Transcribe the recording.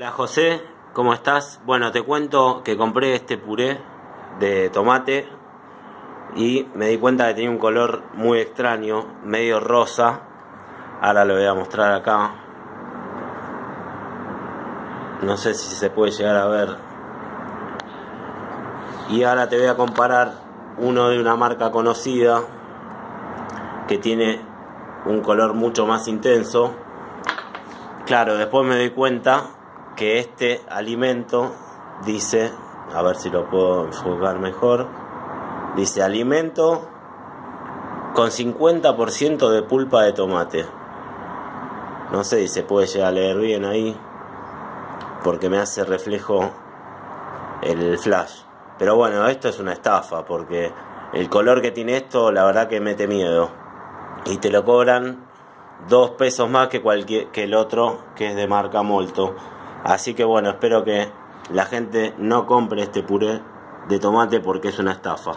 Hola José, ¿cómo estás? Bueno, te cuento que compré este puré de tomate y me di cuenta que tenía un color muy extraño, medio rosa. Ahora lo voy a mostrar acá. No sé si se puede llegar a ver. Y ahora te voy a comparar uno de una marca conocida que tiene un color mucho más intenso. Claro, después me doy cuenta que este alimento dice, a ver si lo puedo enfocar mejor, dice alimento con 50% de pulpa de tomate. No sé si se puede llegar a leer bien ahí, porque me hace reflejo el flash. Pero bueno, esto es una estafa, porque el color que tiene esto, la verdad que mete miedo. Y te lo cobran dos pesos más que, cualquier, que el otro, que es de marca Molto. Así que bueno, espero que la gente no compre este puré de tomate porque es una estafa.